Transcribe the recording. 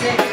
sick.